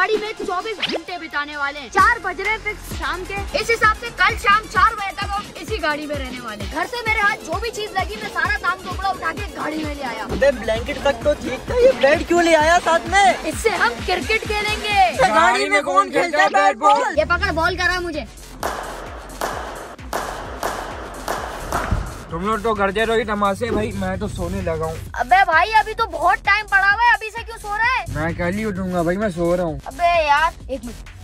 गाड़ी में 24 घंटे बिताने वाले हैं। चार बज रहे फिक्स शाम के। इस हिसाब से कल शाम चार बजे तक हम इसी गाड़ी में रहने वाले घर से मेरे हाथ जो भी चीज़ लगी मैं सारा काम टुकड़ा उठा के गाड़ी में ले आया। अबे ब्लैंकेट तक तो ठीक था ये बेड क्यों ले आया साथ में? इससे हम क्रिकेट खेलेंगे। गाड़ी में कौन खेलता है बैट बॉल ये पकड़ बॉल करा मुझे। तुम लोग तो करते रहो तमाशे भाई मैं तो सोने लगा हूँ। अबे भाई अभी तो बहुत टाइम पड़ा हुआ है अभी से क्यों सो रहा है? मैं कल ही उठूँगा भाई मैं सो रहा हूँ। अबे यार एक मिनट।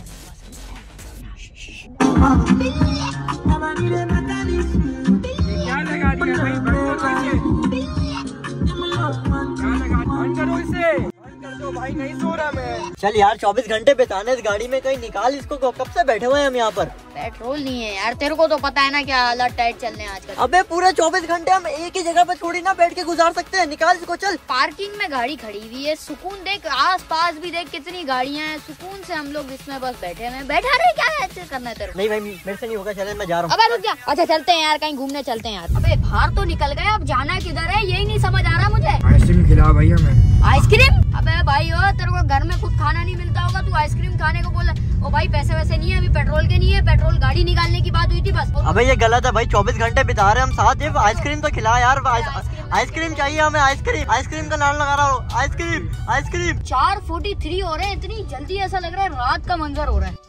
दिया भाई नहीं सो रहा मैं। चल यार 24 घंटे बिताने इस गाड़ी में कहीं निकाल इसको कब से बैठे हुए हम यहाँ पर? पेट्रोल नहीं है यार तेरे को तो पता है ना क्या हालत टाइट चल रहे हैं आजकल। अबे पूरे 24 घंटे हम एक ही जगह पर थोड़ी ना बैठ के गुजार सकते हैं निकाल इसको चल। पार्किंग में गाड़ी खड़ी हुई है सुकून देख आस पास भी देख कितनी गाड़ियाँ हैं सुकून से हम लोग इसमें बस बैठे हुए बैठा रहे क्या ऐसे करना है तेरे नहीं भाई मेरे से नहीं होगा चल मैं जा रहा हूँ। अबे रुक जा। अच्छा चलते हैं यार कहीं घूमने चलते हैं यार। अबे बाहर तो निकल गए अब जाना किधर है यही नहीं समझ आ रहा मुझे। आइसक्रीम खिला भाई हमें आइसक्रीम? अबे भाई हो तेरे को घर में कुछ खाना नहीं मिलता होगा तू आइसक्रीम खाने को बोला। ओ भाई पैसे वैसे नहीं है अभी पेट्रोल के नहीं है पेट्रोल गाड़ी निकालने की बात हुई थी बस। अबे ये गलत है भाई 24 घंटे बिता रहे हम साथ आइसक्रीम तो खिला यार आइसक्रीम चाहिए हमें आइसक्रीम आइसक्रीम का नाम लगा रहा हूँ आइसक्रीम आइसक्रीम। चार फोर्टी थ्री हो रहे हैं इतनी जल्दी ऐसा लग रहा है रात का मंजर हो रहा है।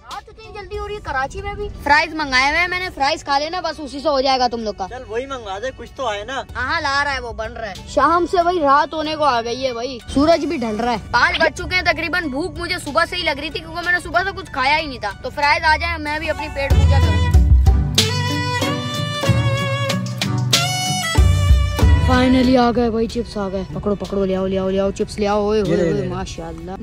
जल्दी हो रही है कराची में भी। फ्राइज मंगाए हुए हैं मैंने फ्राइज खा लेना बस उसी से हो जाएगा तुम लोग का। चल वही मंगवा दे कुछ तो आए ना। हाँ ला रहा है वो बन रहा है। शाम से वही रात होने को आ गई है भाई सूरज भी ढल रहा है। पाँच बज चुके हैं तकरीबन भूख मुझे सुबह से ही लग रही थी क्योंकि मैंने सुबह से कुछ खाया ही नहीं था। तो फ्राइज आ जाए मैं भी अपनी पेट पूजा करूँ। फाइनली आ गए भाई चिप्स आ गए। पकड़ो पकड़ो ले आओ ले आओ ले आओ चिप्स ले आओ ओए ये ले, ओए ले, ओए ले। माशाल्लाह।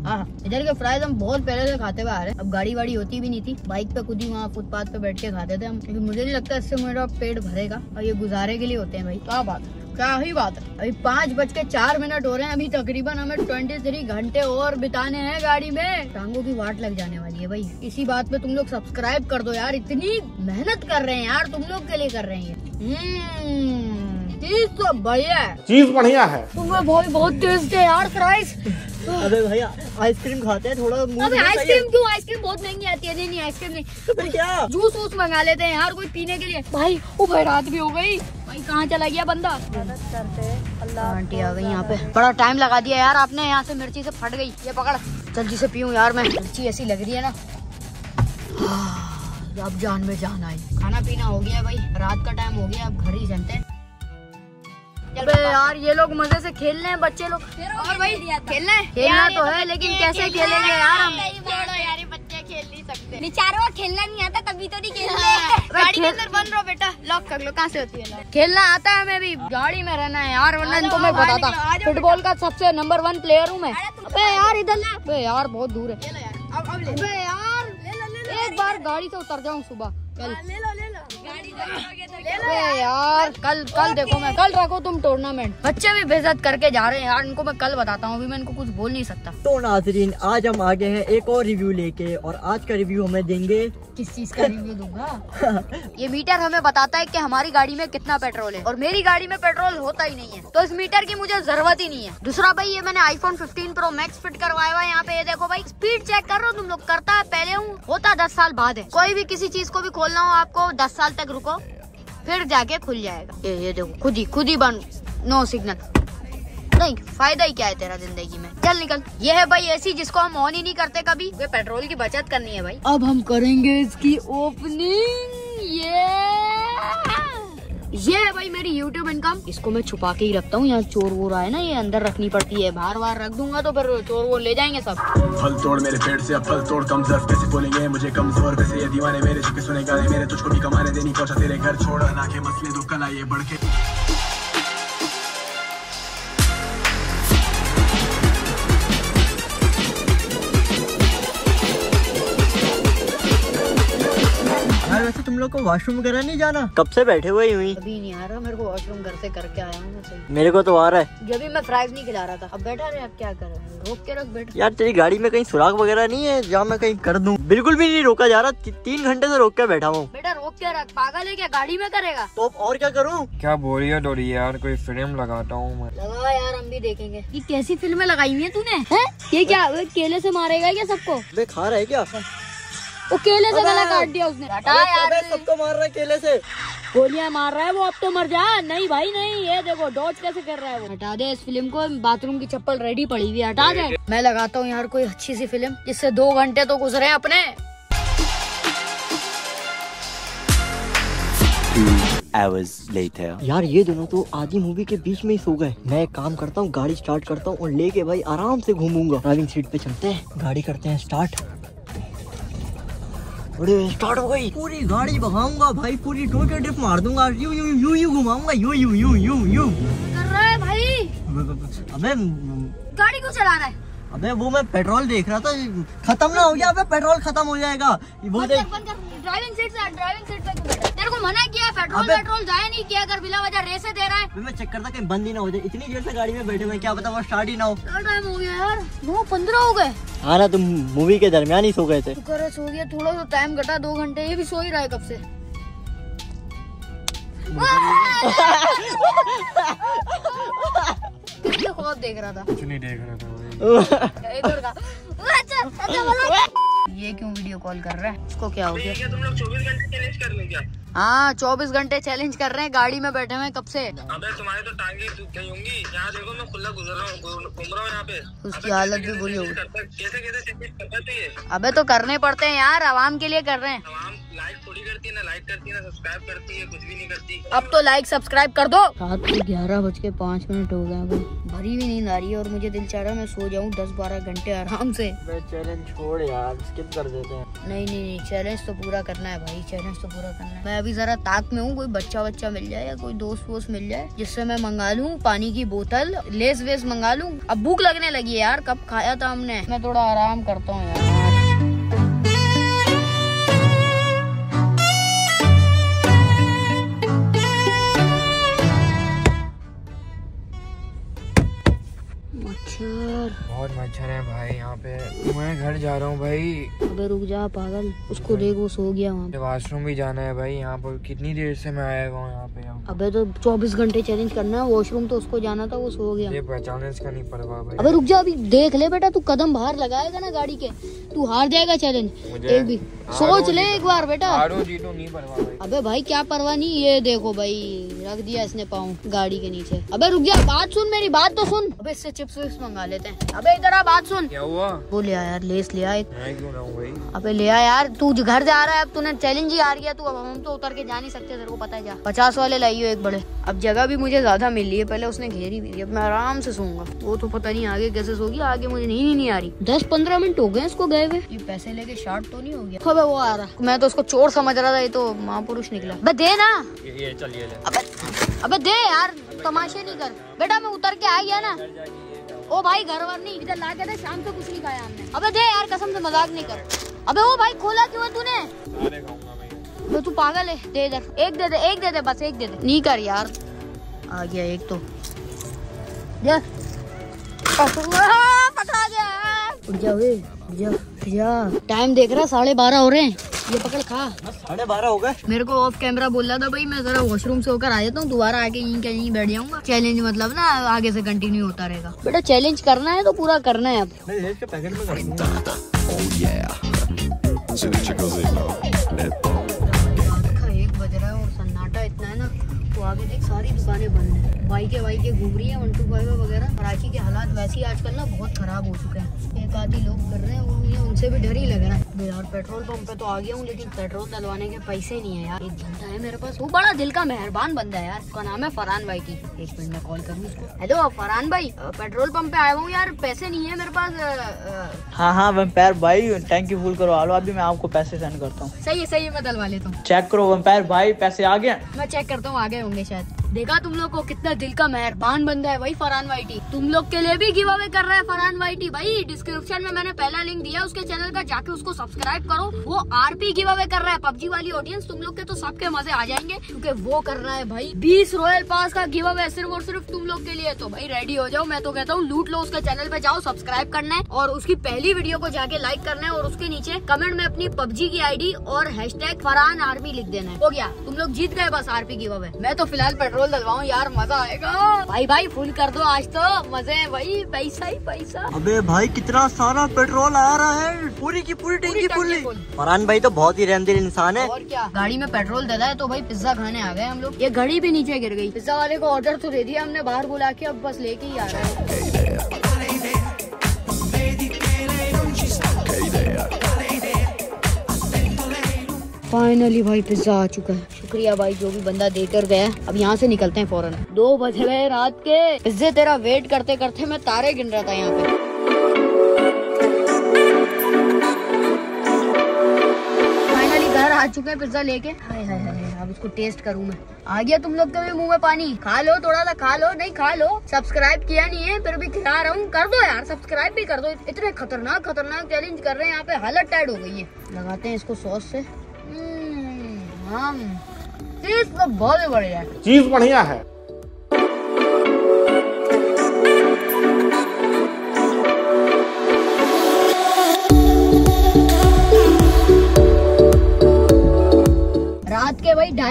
नम। इधर के फ्राइज हम बहुत पहले से खाते हुए आ रहे हैं। अब गाड़ी वाड़ी होती भी नहीं थी। बाइक पे खुद ही वहाँ फुटपाथ पे बैठ के खाते थे हम। क्योंकि मुझे नहीं लगता इससे मेरा पेट भरेगा और ये गुजारे के लिए होते हैं भाई। क्या बात है? क्या ही बात है? अभी पाँच बज के चार मिनट हो रहे हैं। अभी तकरीबन हमें ट्वेंटी थ्री घंटे और बिताने हैं गाड़ी में। टांगों की वाट लग जाने वाली है भाई। इसी बात पे तुम लोग सब्सक्राइब कर दो यार। इतनी मेहनत कर रहे हैं यार। तुम लोग के लिए कर रहे हैं हम्म, चीज़ तो बढ़िया है। चीज़ बढ़िया है। तुम्हें बहुत बहुत टेस्ट है यार फ्राइज अबे भाई आइसक्रीम खाते हैं थोड़ा अबे। आइसक्रीम क्यों? आइसक्रीम बहुत महँगी आती है नहीं नहीं आइसक्रीम नहीं। तो फिर क्या? जूस वूस मंगा लेते हैं यार कोई पीने के लिए। भाई ओ रात भी हो गई। भाई कहाँ चला गया बंदा? आंटी आ गई यहाँ पे। बड़ा टाइम लगा दिया यार आपने यहाँ से मिर्ची से फट गई। ये पकड़। जल्दी से पीऊँ यार मैं मिर्ची ऐसी लग रही है ना। हाँ, अब जान में जान आई। खाना पीना हो गया भाई रात का टाइम हो गया अब घर ही चलते हैं। अबे यार ये लोग मज़े से खेल रहे हैं बच्चे लोग। और भाई खेलना है खेलना तो है लेकिन कैसे खेलेंगे यार हम? यार बच्चे खेल नहीं सकते। बेचारों को खेलना नहीं आता तभी तो नहीं खेलते। भाई गाड़ी के खेल- अंदर बंद रहो बेटा लॉक कर लो कहाँ से होती है? खेलना आता है हमें भी गाड़ी में रहना है यार वरना इनको मैं बताता। फुटबॉल का सबसे नंबर वन प्लेयर हूँ मैं। अबे यार इधर ना अबे यार बहुत दूर है। यार अब अब ले अबे यार ले लो ले लो एक बार गाड़ी से उतर जाऊँ सुबह। कल। ले लो ले लो। गाड़ी ले लो अबे यार। कल कल देखो मैं कल रखो तुम टूर्नामेंट बच्चे भी बेजत करके जा रहे हैं यार इनको मैं कल बताता हूँ अभी मैं इनको कुछ बोल नहीं सकता। तो नाजरीन आज हम आगे गए हैं एक और रिव्यू लेके और आज का रिव्यू हमें देंगे किस चीज़ का रिव्यू दूँगा? ये मीटर हमें बताता है कि हमारी गाड़ी में कितना पेट्रोल है। और मेरी गाड़ी में पेट्रोल होता ही नहीं है। तो इस मीटर की मुझे ज़रूरत ही नहीं है। दूसरा भाई, ये मैंने आईफोन 15 प्रो मैक्स फिट करवाया हुआ यहाँ पे। ये देखो भाई स्पीड चेक कर रहे हो तुम लोग? करता है, पहले हूँ। होता दस साल बाद है। कोई भी किसी चीज़ को भी खोलना हो आपको, दस साल तक रुको। फिर जाके खुल जाएगा। ये ये देखो, खुद ही खुद ही बन नो सिग्नल नहीं फ़ायदा ही क्या है तेरा ज़िंदगी में? चल निकल। ये है भाई ऐसी जिसको हम ऑन ही नहीं करते कभी। ये पेट्रोल की बचत करनी है भाई। अब हम करेंगे इसकी ओपनिंग ये ये है भाई मेरी यूट्यूब इनकम इसको मैं छुपा के ही रखता हूँ। यहाँ चोर वोर आए ना ये अंदर रखनी पड़ती है। बाहर बाहर रख दूँगा तो फिर चोर वो ले जाएँगे सब। फल तोड़ मेरे पेट से अब फल तोड़ कमज़ोर। कैसे बोलेंगे मुझे कमज़ोर। वैसे ये दीवाने मेरे चुके सुने गाने मेरे तुझको भी कमाने देनी पहुँचा तेरे घर छोड़। ना के मसले दुख कल आइए बढ़ के। यार वैसे तुम लोग को वॉशरूम वगैरह नहीं जाना? कब से बैठे हुए हुई? अभी नहीं आ रहा मेरे को वॉशरूम घर से करके आया हूँ सही। मेरे को तो आ रहा है। जब भी मैं फ्राइज नहीं खिला रहा था। अब बैठा रहे अब क्या कर? रहे हैं रोक के रख बैठ। यार तेरी गाड़ी में कहीं सुराग वगैरह नहीं है जहाँ मैं कहीं कर दूँ? बिल्कुल भी नहीं रोका जा रहा ती, तीन घंटे से रोक के बैठा हूँ। बेटा रोक के रख। पागल है क्या? गाड़ी में करेगा? तो और क्या करूँ? क्या बोरियत हो रही है यार? कोई फ़िल्म लगाता हूँ मैं। लगा यार हम भी देखेंगे। ये कैसी फ़िल्में लगाई हुई है तूने? हैं? ये क्या केले से मारेगा क्या सबको? वे खा रहा है क्या? वो केले से गला काट दिया उसने। हटा यार सबको मार रहा है केले से। गोलियाँ मार रहा है वो अब तो मर जा। नहीं भाई नहीं ये देखो डॉज कैसे कर रहा है वो। हटा दे इस फ़िल्म को बाथरूम की चप्पल रेडी पड़ी हुई हटा दे। मैं लगाता हूँ यार कोई अच्छी सी फ़िल्म जिससे दो घंटे तो गुजरे अपने। Hours later. यार ये दोनों तो आधी मूवी के बीच में ही सो गए। मैं एक काम करता हूँ गाड़ी स्टार्ट करता हूँ और लेके भाई आराम से घूमूँगा। ड्राइविंग सीट पे चलते हैं। गाड़ी करते हैं स्टार्ट अरे स्टार्ट हो गई। पूरी गाड़ी भगाऊँगा भाई पूरी टोटल ड्रिप मार दूँगा। U you you U घुमाऊँगा U U U U U. कर रहा है भाई? अबे गाड़ी क्यों चला रहा है? अबे वो मैं पेट्रोल देख रहा था खत्म ना हो गया अबे पेट्रोल खत्म हो जाएगा। वो देख ड्राइविंग सीट से ड्राइविंग सीट पे मना किया पेट्रोल पेट्रोल जाए नहीं किया अगर बिना वजह रेसे दे रहा है। मैं चेक करता कहीं बंद ही ना हो जाए। इतनी देर से गाड़ी में बैठे हुए क्या पता वो स्टार्ट ही ना हो। टाइम हो गया यार। नौ पंद्रह हो गए। हाँ ना तुम मूवी के दरमियान ही सो गए थे। सो गया थोड़ा तो टाइम घटा दो घंटे ये भी सो ही रहा है कब से। कितने देख रहा था। कुछ नहीं देख रहा था भाई। इधर का। अच्छा अच्छा बोला। ये क्यों वीडियो कॉल कर रहा है? उसको क्या हो गया? तुम लोग चौबीस घंटे चैलेंज कर लो क्या? हाँ चौबीस घंटे चैलेंज कर रहे हैं गाड़ी में बैठे हुए कब से? अबे तुम्हारे तो टांगे सूख गई होंगी। यहाँ देखो मैं खुला गुजर रहा हूँ घूम रहा हूँ यहाँ पे। उसकी हालत भी बुरी होगी। कैसे कैसे अबे तो करने पड़ते हैं यार आवाम के लिए कर रहे हैं। लाइक थोड़ी करती है ना लाइक करती है ना सब्सक्राइब करती है कुछ भी नहीं करती। अब तो लाइक सब्सक्राइब कर दो। रात को ग्यारह बज के पाँच मिनट हो गए भरी भी नींद आ रही है और मुझे दिल चाह रहा है मैं सो जाऊँ दस बारह घंटे आराम से। चैलेंज छोड़ यार स्किप कर देते हैं। नहीं नहीं नहीं चैलेंज तो पूरा करना है भाई चैलेंज तो पूरा करना है। मैं अभी जरा ताक में हूँ कोई बच्चा बच्चा मिल जाए या कोई दोस्त वोस्त मिल जाए जिससे मैं मंगा लूँ पानी की बोतल लेस वेस मंगा लूँ। अब भूख लगने लगी है यार कब खाया था हमने? मैं थोड़ा आराम करता हूँ यार। मच्छर है भाई यहाँ पे। मैं घर जा रहा हूँ भाई। अबे रुक जा पागल। उसको देख वो सो गया वहाँ। वॉशरूम भी जाना है भाई यहाँ पर कितनी देर से मैं आया हुआ हूँ यहाँ पे अबे तो 24 घंटे चैलेंज करना है वॉशरूम तो उसको जाना था वो सो गया। ये पहचान इसका नहीं पड़ रहा अबे रुक जा अभी देख ले बेटा तू कदम बाहर लगाएगा ना गाड़ी के। तू हार जाएगा चैलेंज एक भी. सोच ले एक बार बेटा. हारो जीतो नहीं परवाह भाई. अबे भाई क्या परवाह नहीं ये देखो भाई. रख दिया इसने पाँव गाड़ी के नीचे. अबे रुक जा बात सुन मेरी बात तो सुन. अबे इससे चिप्स विप्स मंगा लेते हैं. अबे इधर आ बात सुन. क्या हुआ? वो ले आ यार लेस ले आ एक. क्यों ना भाई? अबे ले आ यार तू घर जा रहा है अब तूने चैलेंज ही हार गया तू अब हम तो उतर के जा नहीं सकते तेरे को पता है जा. पचास वाले लाइयो एक बड़े. अब जगह भी मुझे ज़्यादा मिल रही है पहले उसने घेरी हुई थी अब मैं आराम से सोऊँगा. वो तो पता नहीं आगे कैसे सोगी आगे मुझे नींद ही नहीं आ रही. दस पंद्रह मिनट हो गए इसको गए हुए ये पैसे लेके शार्ट तो नहीं हो गया? अबे वो आ रहा। मैं तो उसको चोर समझ रहा था ये तो महापुरुष निकला। अबे दे ना। ये, ये चलिए ले। अबे अबे दे यार तमाशे नहीं कर। बेटा मैं उतर के आ गया ना। ओ भाई घर वर नहीं। इधर ला के दे शाम से कुछ नहीं खाया हमने। अबे दे यार कसम से मज़ाक नहीं कर। अबे ओ भाई खोला क्यों है तूने? तो तू पागल है। दे इधर। एक दे दे एक दे दे बस एक दे दे। नहीं कर यार। आ गया एक तो। पकड़ा गया। उठ जा उठ जा। जा टाइम देख रहा साढ़े बारह हो रहे हैं। ये पकड़ खा। साढ़े बारह हो गए? मेरे को ऑफ़ कैमरा बोल रहा था भाई मैं जरा वॉशरूम से होकर आ जाता हूँ दोबारा आके यहीं का यहीं बैठ जाऊँगा। चैलेंज मतलब ना आगे से कंटिन्यू होता रहेगा। बेटा चैलेंज करना है तो पूरा करना है अब। मैं लेस के पैकेट में कर दूँगा देखा एक बज रहा है और सन्नाटा इतना है ना तो आगे देख सारी दुकानें बंद है। बाइकें वाइकें घूम रही है वन टू फाइव वगैरह। कराची के हालात वैसे ही आजकल ना बहुत खराब हो चुके हैं। आदि लोग कर रहे हैं उनसे भी डर ही लग रहा है। यार पेट्रोल पंप पे तो आ गया हूँ लेकिन पेट्रोल डलवाने के पैसे नहीं है यार। एक बंदा है मेरे पास। वो बड़ा दिल का मेहरबान बंदा है यार। उसका नाम है फरहान भाई की। एक मिनट में कॉल करूँ उसको। हेलो फरहान भाई पेट्रोल पंप पे आया हूँ यार। पैसे नहीं है मेरे पास हाँ हाँ वम्पायर भाई टैंकी फुल करवा लो अभी मैं आपको पैसे सेंड करता हूँ। सही है सही है मैं डलवा लेता हूँ। चेक करो वम्पायर भाई पैसे आ गए? मैं चेक करता हूँ आ गए होंगे शायद। देखा तुम लोग को कितना दिल का मेहरबान बंदा है भाई फरहान वाइटी तुम लोग के लिए भी गिव अवे कर रहा है फरहान वाइटी भाई डिस्क्रिप्शन में मैंने पहला लिंक दिया उसके चैनल का जाके उसको सब्सक्राइब करो। वो आरपी गिव अवे कर रहा है, पबजी वाली ऑडियंस तुम लोग के तो सबके मज़े आ जाएँगे, क्योंकि वो कर रहा है भाई। बीस रॉयल पास का गिव अवे सिर्फ़ और सिर्फ़ तुम लोग के लिए। तो भाई रेडी हो जाओ, मैं तो कहता हूँ लूट लो उसके चैनल पे जाओ सब्सक्राइब करना है, और उसकी पहली वीडियो को जाके लाइक करना है, और उसके नीचे कमेंट में अपनी पबजी की आईडी और हैशटैग फरहान आर्मी लिख देना है। हो गया, तुम लोग जीत गए बस आरपी गिव अवे। मैं तो फ़िलहाल पेट्रोल डलवाऊँ, यार मज़ा आएगा। भाई भाई फुल कर दो आज तो मज़े है भाई, पैसा ही पैसा। अबे भाई, कितना सारा पेट्रोल आ रहा है, पूरी की पूरी टैंकी टंकी फुल फुल। फरहान भाई तो बहुत ही रहमदिल इंसान है। और क्या? गाड़ी में पेट्रोल डला है तो भाई पिज्जा खाने आ गए हम लोग। ये घड़ी भी नीचे गिर गई। पिज्जा वाले को ऑर्डर तो दे दिया हमने बाहर बुला के अब बस लेके ही आ रहा है। फाइनली भाई पिज्जा आ चुका है। शुक्रिया भाई जो भी बंदा देकर गया अब यहाँ से निकलते हैं फ़ौरन। दो बज गए रात के। पिज्जे तेरा वेट करते करते मैं तारे गिन रहा था यहाँ पे। आ चुके हैं पिज्जा लेके। हाय हाय हाय अब उसको टेस्ट करूँ मैं। आ गया तुम लोग के मुँह में पानी। खा लो थोड़ा सा खा लो नहीं खा लो। सब्सक्राइब किया नहीं है फिर भी खिला रहा हूँ। कर दो यार सब्सक्राइब भी कर दो। इतने खतरनाक खतरनाक चैलेंज कर रहे हैं यहाँ पे हालत टाइट हो गई है। लगाते हैं इसको सॉस से। हम्म, हम। तो बहुत बढ़िया चीज़ बढ़िया है।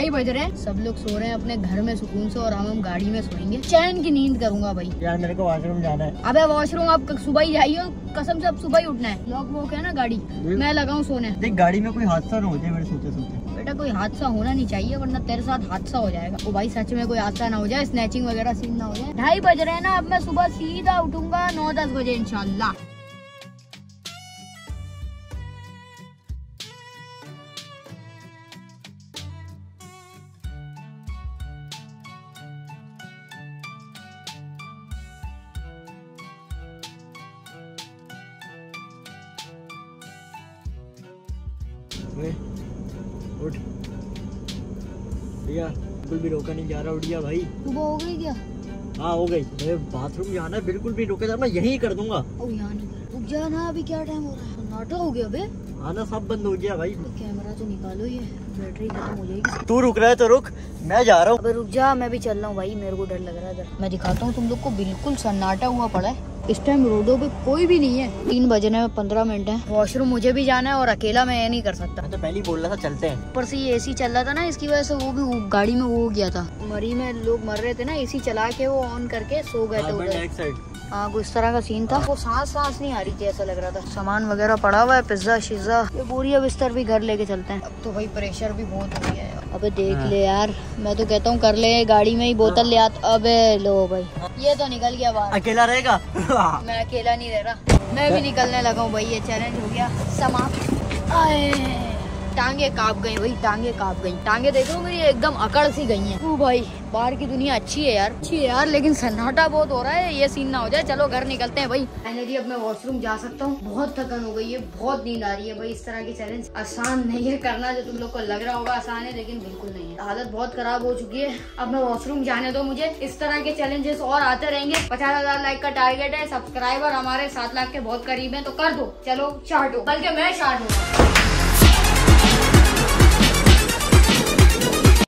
ढाई बज रहे हैं। सब लोग सो रहे हैं अपने घर में सुकून से और हम हम गाड़ी में सोएँगे। चैन की नींद करूँगा भाई। यार मेरे को वॉशरूम जाना है। अबे वॉशरूम आप सुबह ही जाइए। कसम से अब सुबह ही उठना है। लॉक वॉक है ना गाड़ी? मैं लगाऊँ सोने। देख गाड़ी में कोई हादसा ना हो जाए मेरे सोते सोते। बेटा कोई हादसा होना नहीं चाहिए वरना तेरे साथ हादसा हो जाएगा। ओ भाई सच में कोई हादसा ना हो जाए स्नैचिंग वगैरह सीन ना हो जाए। ढाई बज रहे हैं ना अब मैं सुबह सीधा उठूँगा नौ दस बजे इंशाल्लाह। वे, उठ। भैया बिल्कुल भी रोका नहीं जा रहा उठ गया भाई। सुबह हो गई क्या? हाँ हो गई। मैं बाथरूम जाना है बिल्कुल भी रोके जा मैं यही कर दूँगा। ओ यहाँ नहीं। रुक जा ना अभी क्या टाइम हो रहा है? सन्नाटा हो गया बे आना सब बंद हो गया भाई। तो कैमरा तो निकालो ये बैटरी खत्म हो जाएगी। तू रुक रहा है तो रुक मैं जा रहा हूँ। अबे रुक जा मैं भी चल रहा हूँ भाई मेरे को डर लग रहा है मैं दिखाता हूँ तुम लोग को बिल्कुल सन्नाटा हुआ पड़ा है। इस टाइम रोडो पे कोई भी नहीं है। तीन बजने में पंद्रह मिनट है। वॉशरूम मुझे भी जाना है और अकेला मैं ये नहीं कर सकता। तो पहले ही बोल रहा था चलते हैं। ऊपर से ये एसी चल रहा था ना इसकी वजह से वो भी गाड़ी में वो हो गया था। मरी में लोग मर रहे थे ना एसी चला के वो ऑन करके सो गए थे उधर। हाँ कुछ तरह का सीन था। वो सांस सांस नहीं आ रही थी ऐसा लग रहा था। सामान वगैरह पड़ा हुआ है पिज्जा शिज्जा ये बोरिया बिस्तर भी घर लेके चलते हैं। अब तो भाई प्रेशर भी बहुत हो गया है। अबे देख ले यार मैं तो कहता हूँ कर ले गाड़ी में ही बोतल ले आत। अबे लो भाई। ये तो निकल गया बाहर। अकेला रहेगा? मैं अकेला नहीं रह रहा। मैं भी निकलने लगा हूँ भाई ये चैलेंज हो गया। समाप्त। आए। टांगे काप गई भाई टांगे काप गई। टांगे देखो, मेरी एकदम अकड़ सी गई है। ओ भाई, बाहर की दुनिया अच्छी है यार। अच्छी है यार, लेकिन सन्नाटा बहुत हो रहा है, ये सीन ना हो जाए। चलो, घर निकलते हैं भाई फाइनली अब मैं वॉशरूम जा सकता हूँ। बहुत थकन हो गई है, बहुत नींद आ रही है। भाई, इस तरह की चैलेंज आसान नहीं है करना, जो तुम लोग को लग रहा होगा आसान है, लेकिन बिल्कुल नहीं है। हालत बहुत खराब हो चुकी है। अब मैं वॉशरूम जाने दो मुझे। इस तरह के चैलेंजेस और आते रहेंगे। पचास हज़ार लाइक का टारगेट है सब्सक्राइबर हमारे सात लाख के बहुत करीब है तो कर दो। चलो चार्ट हो बल्कि मैं स्टार्ट हूँ